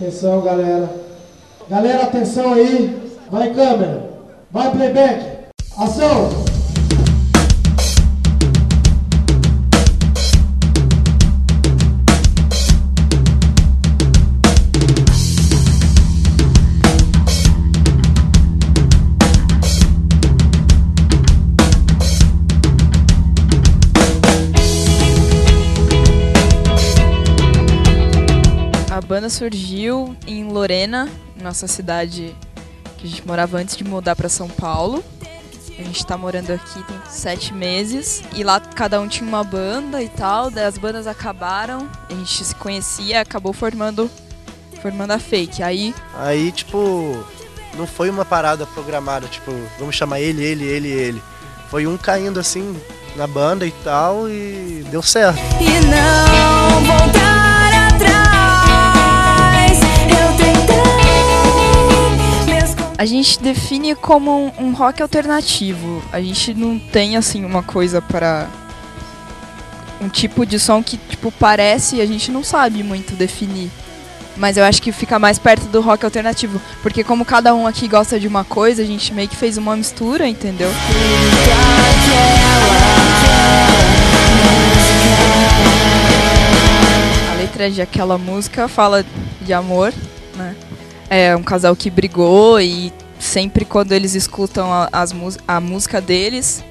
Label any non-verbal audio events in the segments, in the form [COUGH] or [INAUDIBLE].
Atenção, galera. Galera, atenção aí. Vai câmera. Vai playback. Ação. A banda surgiu em Lorena, nossa cidade que a gente morava antes de mudar para São Paulo. A gente tá morando aqui tem sete meses e lá cada um tinha uma banda e tal. Daí as bandas acabaram, a gente se conhecia, acabou formando formando a Fake. Aí Aí, tipo, não foi uma parada programada, tipo, vamos chamar ele, ele, ele, ele. Foi um caindo assim na banda e tal e deu certo. E não voltar a gente define como um, um rock alternativo. A gente não tem assim uma coisa para um tipo de som que tipo parece, a gente não sabe muito definir. Mas eu acho que fica mais perto do rock alternativo, porque como cada um aqui gosta de uma coisa, a gente meio que fez uma mistura, entendeu? A letra de aquela música fala de amor, né? É um casal que brigou e sempre quando eles escutam a, as a música deles,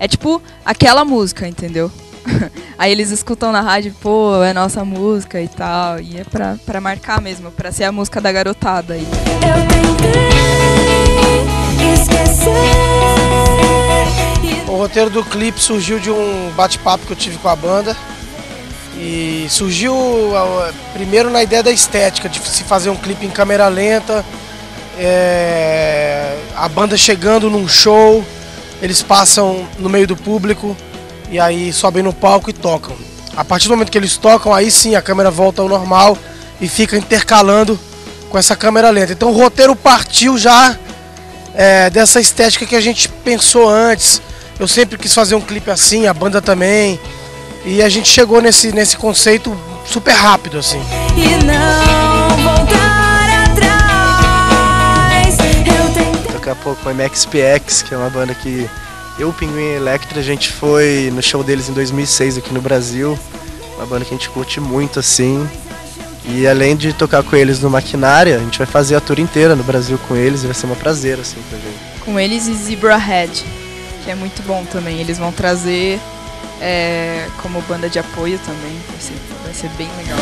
é tipo aquela música, entendeu? [LAUGHS] Aí eles escutam na rádio, pô, é nossa música e tal. E é pra, pra marcar mesmo, pra ser a música da garotada aí. Eu tentei esquecer. E O roteiro do clipe surgiu de um bate-papo que eu tive com a banda. E surgiu primeiro na ideia da estética, de se fazer um clipe em câmera lenta. é, a banda chegando num show, eles passam no meio do público e aí sobem no palco e tocam. A partir do momento que eles tocam, aí sim a câmera volta ao normal e fica intercalando com essa câmera lenta. Então o roteiro partiu já é, dessa estética que a gente pensou antes. Eu sempre quis fazer um clipe assim, a banda também. E a gente chegou nesse, nesse conceito super rápido, assim. e não voltar atrás. Eu tentei. Daqui a pouco o MXPX, que é uma banda que eu, Pinguim Electra, a gente foi no show deles em 2006 aqui no Brasil. Uma banda que a gente curte muito, assim. E além de tocar com eles no Maquinária, a gente vai fazer a tour inteira no Brasil com eles e vai ser um prazer, assim, pra gente. Com eles e Zebra Head, que é muito bom também. Eles vão trazer é, como banda de apoio também. Vai ser, vai ser bem legal.